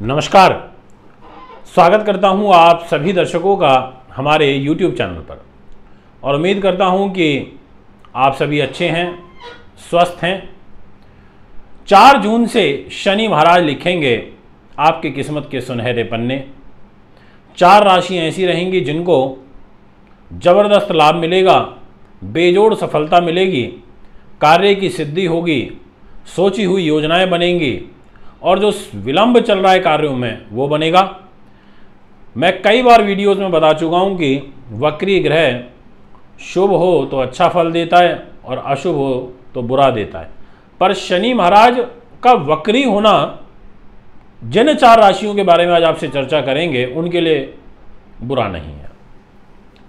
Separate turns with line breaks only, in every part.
नमस्कार। स्वागत करता हूँ आप सभी दर्शकों का हमारे YouTube चैनल पर। और उम्मीद करता हूँ कि आप सभी अच्छे हैं, स्वस्थ हैं। चार जून से शनि महाराज लिखेंगे आपकी किस्मत के सुनहरे पन्ने। चार राशियाँ ऐसी रहेंगी जिनको ज़बरदस्त लाभ मिलेगा, बेजोड़ सफलता मिलेगी, कार्य की सिद्धि होगी, सोची हुई योजनाएँ बनेंगी और जो विलंब चल रहा है कार्यों में, वो बनेगा। मैं कई बार वीडियोस में बता चुका हूँ कि वक्री ग्रह शुभ हो तो अच्छा फल देता है और अशुभ हो तो बुरा देता है। पर शनि महाराज का वक्री होना, जिन चार राशियों के बारे में आज आपसे चर्चा करेंगे, उनके लिए बुरा नहीं है।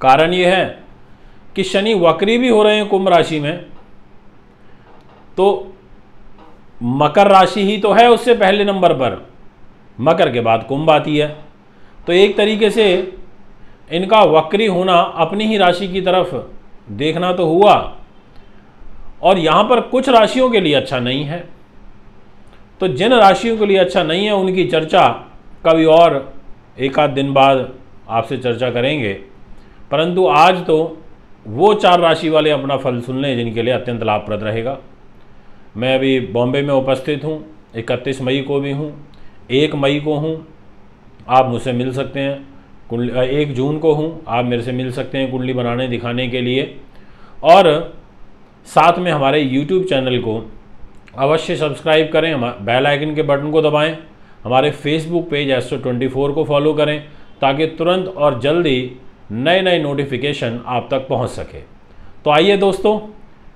कारण ये है कि शनि वक्री भी हो रहे हैं कुंभ राशि में तो मकर राशि ही तो है उससे पहले नंबर पर। मकर के बाद कुंभ आती है। तो एक तरीके से इनका वक्री होना अपनी ही राशि की तरफ़ देखना तो हुआ। और यहाँ पर कुछ राशियों के लिए अच्छा नहीं है। तो जिन राशियों के लिए अच्छा नहीं है, उनकी चर्चा कभी और एक आध दिन बाद आपसे चर्चा करेंगे। परंतु आज तो वो चार राशि वाले अपना फल सुन लें, जिनके लिए अत्यंत लाभप्रद रहेगा। मैं अभी बॉम्बे में उपस्थित हूँ, इकतीस मई को भी हूँ, एक मई को हूँ, आप मुझसे मिल सकते हैं एक जून को हूँ, आप मेरे से मिल सकते हैं कुंडली बनाने, दिखाने के लिए। और साथ में हमारे यूट्यूब चैनल को अवश्य सब्सक्राइब करें, हम, बेल आइकन के बटन को दबाएँ, हमारे फेसबुक पेज फोर को फॉलो करें, ताकि तुरंत और जल्दी नए नए नोटिफिकेशन आप तक पहुँच सके। तो आइए दोस्तों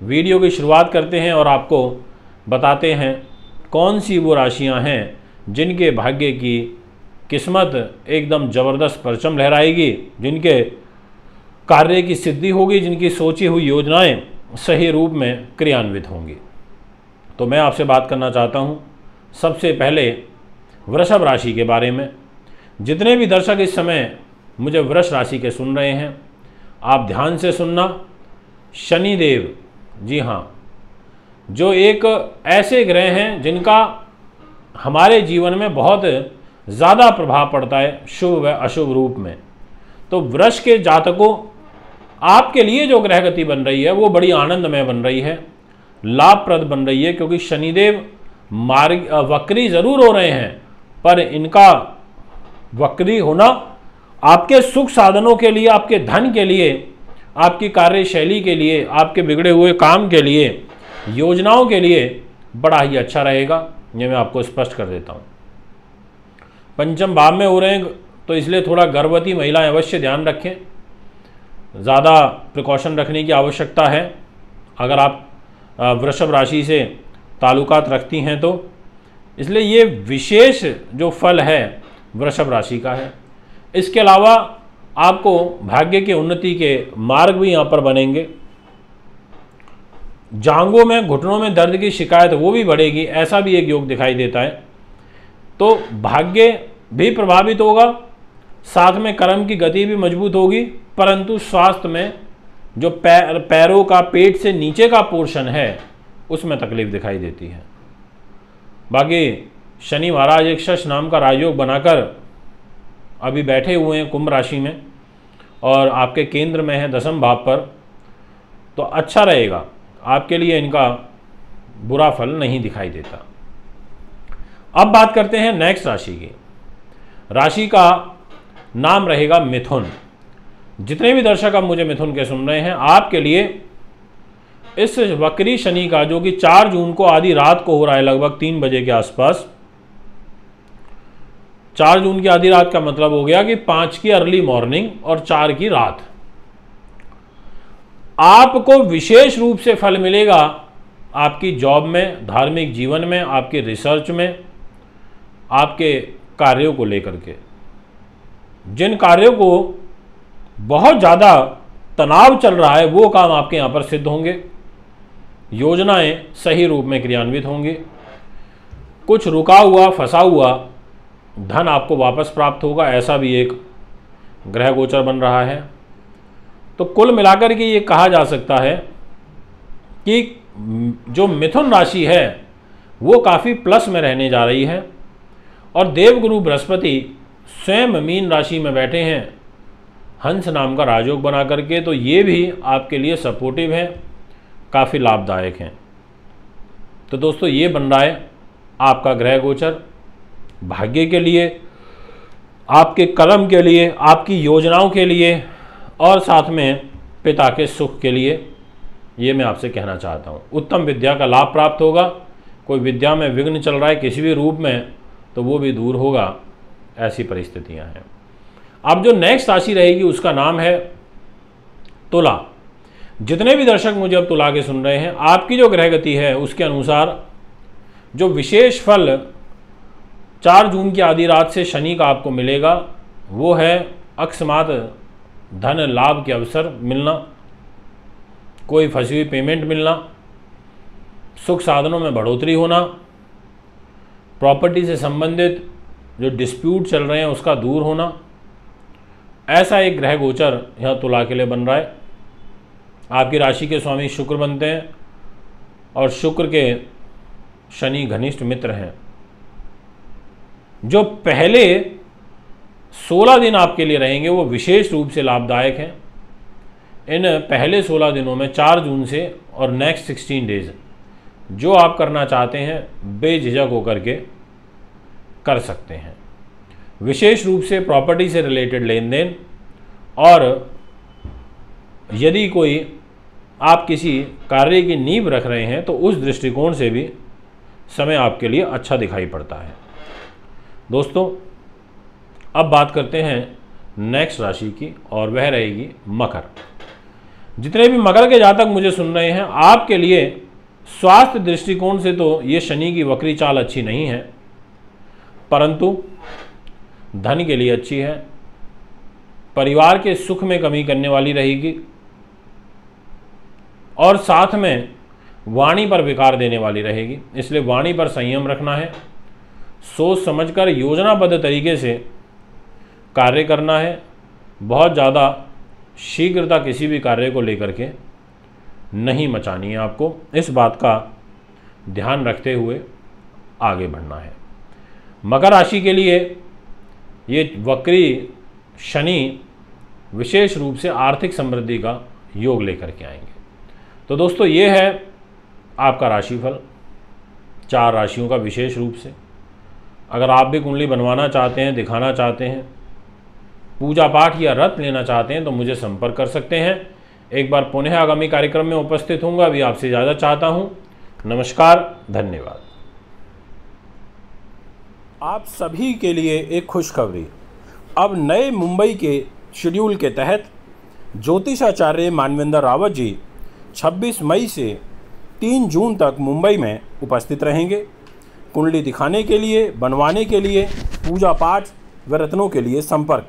वीडियो की शुरुआत करते हैं और आपको बताते हैं कौन सी वो राशियाँ हैं जिनके भाग्य की किस्मत एकदम ज़बरदस्त परचम लहराएगी, जिनके कार्य की सिद्धि होगी, जिनकी सोची हुई योजनाएँ सही रूप में क्रियान्वित होंगी। तो मैं आपसे बात करना चाहता हूँ सबसे पहले वृषभ राशि के बारे में। जितने भी दर्शक इस समय मुझे वृष राशि के सुन रहे हैं, आप ध्यान से सुनना। शनिदेव जी हाँ। जो एक ऐसे ग्रह हैं जिनका हमारे जीवन में बहुत ज़्यादा प्रभाव पड़ता है शुभ व अशुभ रूप में। तो वृक्ष के जातकों, आपके लिए जो ग्रह गति बन रही है, वो बड़ी आनंदमय बन रही है, लाभप्रद बन रही है, क्योंकि शनिदेव मार्ग, वक्री ज़रूर हो रहे हैं, पर इनका वक्री होना आपके सुख साधनों के लिए, आपके धन के लिए आपकी कार्यशैली के लिए, आपके बिगड़े हुए काम के लिए, योजनाओं के लिए बड़ा ही अच्छा रहेगा। ये मैं आपको स्पष्ट कर देता हूँ। पंचम भाव में हो रहे हैं तो इसलिए थोड़ा गर्भवती महिलाएँ अवश्य ध्यान रखें। ज़्यादा प्रिकॉशन रखने की आवश्यकता है। अगर आप वृषभ राशि से ताल्लुकात रखती हैं तो। इसलिए ये विशेष जो फल है, वृषभ राशि का है। इसके अलावा आपको भाग्य के उन्नति के मार्ग भी यहाँ पर बनेंगे। जांगों में, घुटनों में दर्द की शिकायत वो भी बढ़ेगी, ऐसा भी एक योग दिखाई देता है। तो भाग्य भी प्रभावित होगा, साथ में कर्म की गति भी मज़बूत होगी, परंतु स्वास्थ्य में जो पैर, पैरों का, पेट से नीचे का पोर्शन है, उसमें तकलीफ़ दिखाई देती है। बाकी शनि महाराज एक शश नाम का राजयोग बनाकर अभी बैठे हुए हैं कुंभ राशि में और आपके केंद्र में है दसम भाव पर तो अच्छा रहेगा। आपके लिए इनका बुरा फल नहीं दिखाई देता। अब बात करते हैं नेक्स्ट राशि की। राशि का नाम रहेगा मिथुन। जितने भी दर्शक अब मुझे मिथुन के सुन रहे हैं, आपके लिए इस वक्री शनि का, जो कि चार जून को आधी रात को हो रहा है, लगभग तीन बजे के आसपास चार जून की आधी रात का मतलब हो गया कि पाँच की अर्ली मॉर्निंग और चार की रात। आपको विशेष रूप से फल मिलेगा आपकी जॉब में, धार्मिक जीवन में, आपके रिसर्च में, आपके कार्यों को लेकर के। जिन कार्यों को बहुत ज़्यादा तनाव चल रहा है, वो काम आपके यहाँ पर सिद्ध होंगे। योजनाएँ सही रूप में क्रियान्वित होंगी। कुछ रुका हुआ, फंसा हुआ धन आपको वापस प्राप्त होगा, ऐसा भी एक ग्रह गोचर बन रहा है। तो कुल मिलाकर के ये कहा जा सकता है कि जो मिथुन राशि है, वो काफ़ी प्लस में रहने जा रही है और देवगुरु बृहस्पति स्वयं मीन राशि में बैठे हैं, हंस नाम का राजयोग बना करके तो ये भी आपके लिए सपोर्टिव है, काफ़ी लाभदायक हैं। तो दोस्तों, ये बन रहा है आपका ग्रह गोचर। भाग्य के लिए, आपके कलम के लिए, आपकी योजनाओं के लिए और साथ में पिता के सुख के लिए, ये मैं आपसे कहना चाहता हूँ। उत्तम विद्या का लाभ प्राप्त होगा। कोई विद्या में विघ्न चल रहा है किसी भी रूप में तो वो भी दूर होगा। ऐसी परिस्थितियाँ हैं। अब जो नेक्स्ट राशि रहेगी, उसका नाम है तुला। जितने भी दर्शक मुझे अब तुला के सुन रहे हैं, आपकी जो ग्रह गति है, उसके अनुसार जो विशेष फल चार जून की आधी रात से शनि का आपको मिलेगा। वो है अकस्मात धन लाभ के अवसर मिलना, कोई फंसी हुई पेमेंट मिलना, सुख साधनों में बढ़ोतरी होना प्रॉपर्टी से संबंधित जो डिस्प्यूट चल रहे हैं उसका दूर होना। ऐसा एक ग्रह गोचर यहाँ तुला के लिए बन रहा है। आपकी राशि के स्वामी शुक्र बनते हैं और शुक्र के शनि घनिष्ठ मित्र हैं। जो पहले 16 दिन आपके लिए रहेंगे, वो विशेष रूप से लाभदायक हैं। इन पहले 16 दिनों में 4 जून से और नेक्स्ट 16 डेज़ जो आप करना चाहते हैं, बेझिझक होकर के कर सकते हैं। विशेष रूप से प्रॉपर्टी से रिलेटेड लेन देन और यदि कोई आप किसी कार्य की नींव रख रहे हैं तो उस दृष्टिकोण से भी समय आपके लिए अच्छा दिखाई पड़ता है। दोस्तों, अब बात करते हैं नेक्स्ट राशि की और वह रहेगी मकर। जितने भी मकर के जातक मुझे सुन रहे हैं, आपके लिए स्वास्थ्य दृष्टिकोण से तो ये शनि की वक्री चाल अच्छी नहीं है, परंतु धन के लिए अच्छी है, परिवार के सुख में कमी करने वाली रहेगी, और साथ में वाणी पर विकार देने वाली रहेगी, इसलिए वाणी पर संयम रखना है। सोच समझकर योजनाबद्ध तरीके से कार्य करना है। बहुत ज़्यादा शीघ्रता किसी भी कार्य को लेकर के नहीं मचानी है आपको। इस बात का ध्यान रखते हुए आगे बढ़ना है। मकर राशि के लिए ये वक्री शनि विशेष रूप से आर्थिक समृद्धि का योग लेकर के आएँगे। तो दोस्तों, ये है आपका राशिफल, चार राशियों का विशेष रूप से। अगर आप भी कुंडली बनवाना चाहते हैं, दिखाना चाहते हैं, पूजा पाठ या रथ लेना चाहते हैं तो मुझे संपर्क कर सकते हैं। एक बार पुनः आगामी कार्यक्रम में उपस्थित हूँ अभी आपसे ज़्यादा चाहता हूँ। नमस्कार, धन्यवाद। आप सभी के लिए एक खुशखबरी। अब नए मुंबई के शेड्यूल के तहत ज्योतिषाचार्य मानवेंद्र रावत जी 26 मई से 3 जून तक मुंबई में उपस्थित रहेंगे। कुंडली दिखाने के लिए बनवाने के लिए पूजा पाठ व रत्नों के लिए संपर्क।